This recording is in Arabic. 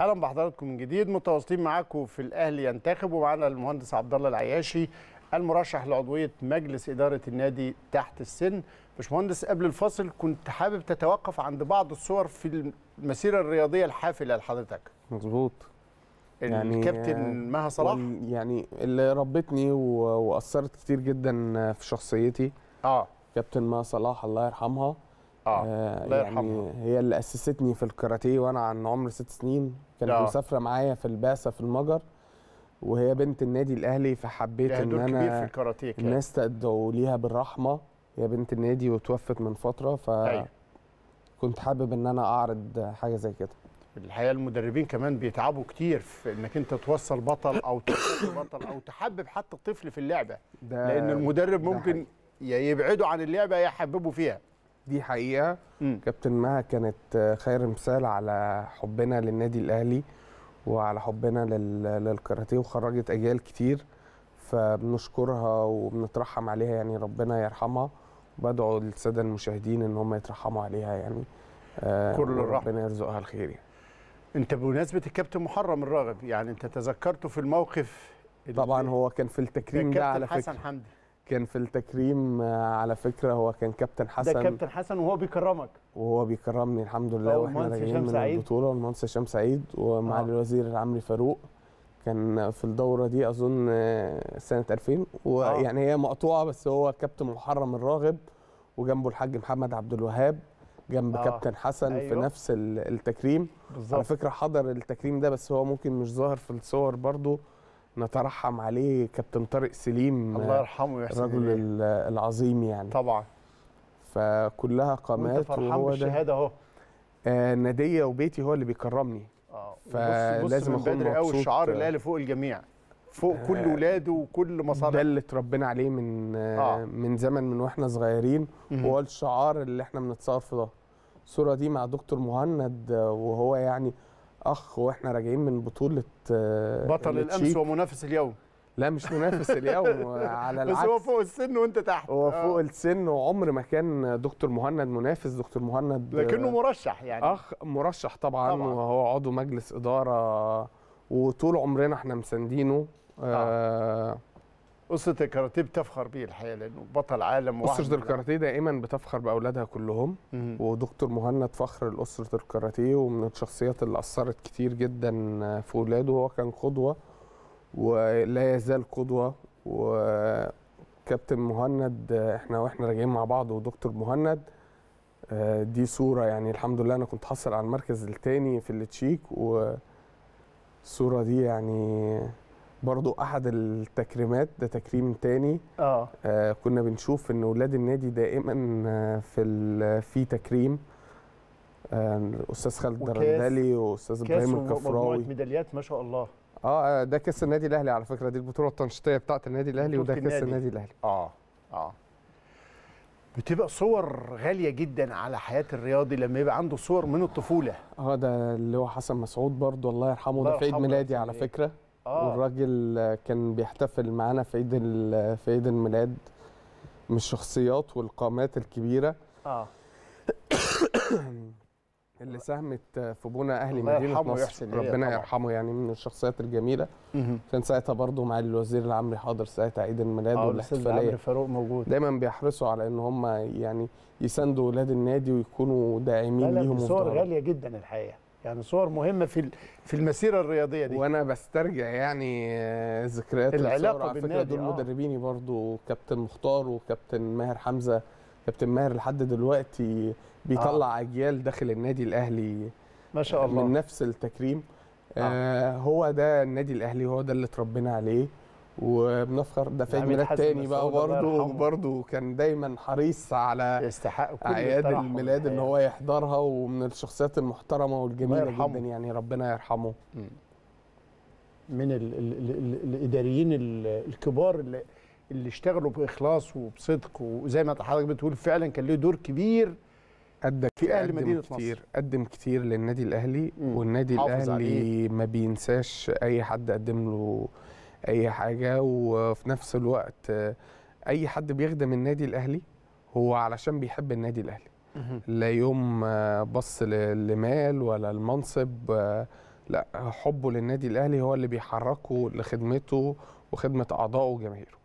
أهلا بحضراتكم من جديد متواصلين معاكم في الأهلي ينتخب ومعانا المهندس عبد الله العياشي المرشح لعضوية مجلس إدارة النادي تحت السن. باشمهندس قبل الفاصل كنت حابب تتوقف عند بعض الصور في المسيرة الرياضية الحافلة لحضرتك. مظبوط. يعني الكابتن مها صلاح؟ يعني اللي ربتني وأثرت كتير جدا في شخصيتي. آه. كابتن مها صلاح الله يرحمها. آه آه الله يعني يرحمها. هي اللي أسستني في الكاراتيه وأنا عن عمر ست سنين. كانت آه. مسافرة معايا في البعثة في المجر وهي بنت النادي الأهلي فحبيت لها إن دور كبير في أنا الكاراتيه الناس تدعو ليها بالرحمة. هي بنت النادي وتوفت من فترة أيوة. فكنت حابب إن أنا أعرض حاجة زي كده. الحقيقة المدربين كمان بيتعبوا كتير في إنك أنت توصل بطل أو توصل بطل أو تحبب حتى الطفل في اللعبة. لأن المدرب ممكن يا يبعده عن اللعبة يا يحببه فيها. دي حقيقة مم. كابتن مها كانت خير مثال على حبنا للنادي الأهلي وعلى حبنا لل- للكاراتيه وخرجت أجيال كتير فبنشكرها وبنترحم عليها يعني ربنا يرحمها وبدعو الساده المشاهدين إن هم يترحموا عليها يعني آه، كل الرحمة. ربنا يرزقها الخير يعني. أنت بمناسبة الكابتن محرم الراغب يعني أنت تذكرته في الموقف طبعا هو كان في التكريم ده على فكرة حسن حمدي كان في التكريم آه، على فكرة هو كان كابتن ده حسن كابتن حسن وهو بيكرمك وهو بيكرمني الحمد لله وإحنا راجعين من سعيد. البطولة والمهندس هشام سعيد ومعالي آه. الوزير العمري فاروق كان في الدورة دي أظن آه، سنة 2000 ويعني هي مقطوعة بس هو كابتن محرم الراغب وجنبه الحاج محمد عبد الوهاب جنب آه. كابتن حسن في أيوه. نفس ال- التكريم على بالظبط فكرة حضر التكريم ده بس هو ممكن مش ظاهر في الصور برضو نترحم عليه كابتن طارق سليم الله يرحمه ويحسن الرجل إليه. ال- العظيم يعني طبعا فكلها وأنت قامات فرحان وهو ده بالشهادة أهو آه، نادية وبيتي هو اللي بيكرمني آه فلازم لازم من أكون بدري قوي. الشعار الاهلي فوق الجميع فوق كل آه، ولاده وكل ده مصالحه اللي اتربينا عليه من آه. آه. من زمن من وإحنا صغيرين مهم. هو الشعار اللي إحنا بنتصور في ده الصورة دي مع دكتور مهند آه، وهو يعني أخ وإحنا راجعين من بطولة آه، بطل الأمس. ومنافس اليوم. لا مش منافس اليوم على بس العكس. هو فوق السن وأنت تحت. هو آه. فوق السن وعمر ما كان دكتور مهند منافس. دكتور مهند آه، لكنه مرشح يعني. أخ مرشح طبعا, طبعاً. وهو عضو مجلس إدارة وطول عمرنا إحنا مساندينه. آه اسره الكاراتيه بتفخر بيه الحقيقة لأنه بطل عالم وواحد اسره الكاراتيه دائما بتفخر بأولادها كلهم. مهم. ودكتور مهند فخر لاسره الكاراتيه ومن الشخصيات اللي أثرت كتير جدا في اولاده هو كان قدوة ولا يزال قدوة. وكابتن مهند إحنا وإحنا راجعين مع بعض ودكتور مهند آه، دي صورة يعني الحمد لله أنا كنت حاصل على المركز الثاني في التشيك. والصورة دي يعني برضو أحد التكريمات ده تكريم تاني. آه. آه كنا بنشوف إن أولاد النادي دائما آه في في تكريم. آه الاستاذ خالد وكاس- الدرندلي وأستاذ كاس إبراهيم الكفراوي. ميداليات ما شاء الله. آه آه، ده كاس النادي الأهلي على فكرة دي البطولة التنشيطية بتاعة النادي الأهلي وده كاس النادي. النادي الأهلي. آه آه. بتبقى صور غالية جدا على حياة الرياضي لما يبقى عنده صور من الطفولة. آه ده اللي هو حسن مسعود برضو الله يرحمه ده في عيد ميلادي على. فكرة. آه. والراجل آه، كان بيحتفل معانا في عيد في عيد الميلاد من الشخصيات والقامات الكبيرة. آه. اللي ساهمت في بنى أهلي مدينة إليه ربنا. يرحمه يعني من الشخصيات الجميلة. كان ساعتها برضه معالي الوزير العمري حاضر ساعتها عيد الميلاد عمرو والإحتفالية. فاروق موجود. دايما بيحرصوا على إن هم يعني يساندوا أولاد النادي ويكونوا لا داعمين لا ليهم وفي صور. غالية جدا الحقيقة. يعني صور مهمة في في المسيرة الرياضية دي. وأنا بسترجع يعني آه، ذكريات العلاقة الثورة. على فكرة دول آه. مدربيني برضه كابتن مختار وكابتن ماهر حمزة كابتن ماهر لحد دلوقتي بيطلع أجيال داخل النادي الأهلي ما شاء الله. من نفس التكريم. آه هو ده النادي الأهلي هو ده اللي اتربينا عليه. وبنفخر ده في عيد ميلاد تاني بقى برضه. برضه كان دايما حريص على يستحق كل أعياد الميلاد إن. هو يحضرها ومن الشخصيات المحترمة والجميلة. جدا يعني ربنا يرحمه من ال ال ال ال الإداريين ال- الكبار اللي اللي اشتغلوا بإخلاص وبصدق وزي ما حضرتك بتقول فعلا كان له دور كبير قدم في أهل قدم مدينة كتير نصر. قدم كتير للنادي الأهلي. والنادي الأهلي عليه. ما بينساش أي حد قدم له أي حاجة وفي نفس الوقت أي حد بيخدم النادي الأهلي هو علشان بيحب النادي الأهلي. لا يوم بص ل- لمال ولا المنصب لا حبه للنادي الأهلي هو اللي بيحركه لخدمته وخدمة أعضائه وجماهيره.